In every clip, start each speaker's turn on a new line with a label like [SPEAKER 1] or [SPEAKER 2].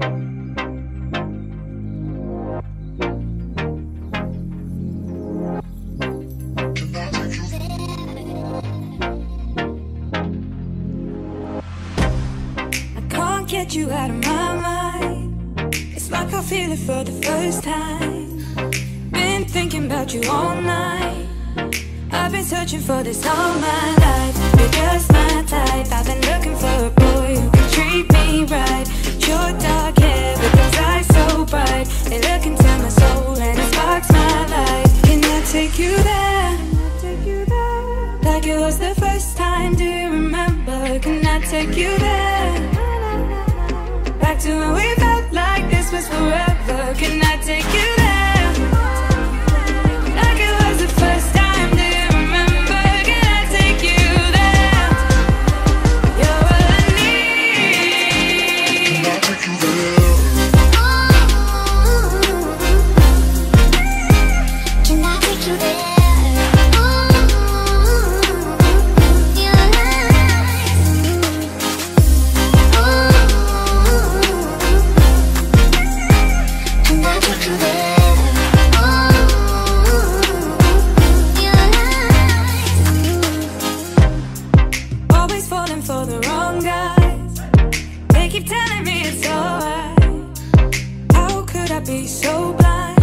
[SPEAKER 1] I can't get you out of my mind. It's like I feel it for the first time. Been thinking about you all night. I've been searching for this all my life. You're just my type. I've been looking for take you there? Back to when falling for the wrong guys. They keep telling me it's alright. How could I be so blind?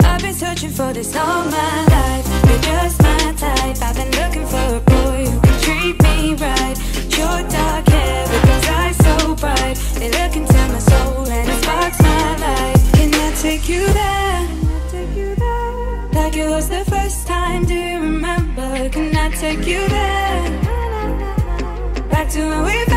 [SPEAKER 1] I've been searching for this all my life. You're just my type. I've been looking for a boy who can treat me right. Your dark hair with those eyes so bright. They look into my soul and it sparks my life. Can I take you there? Like it was the first time. Do you remember? Can I take you there? do it.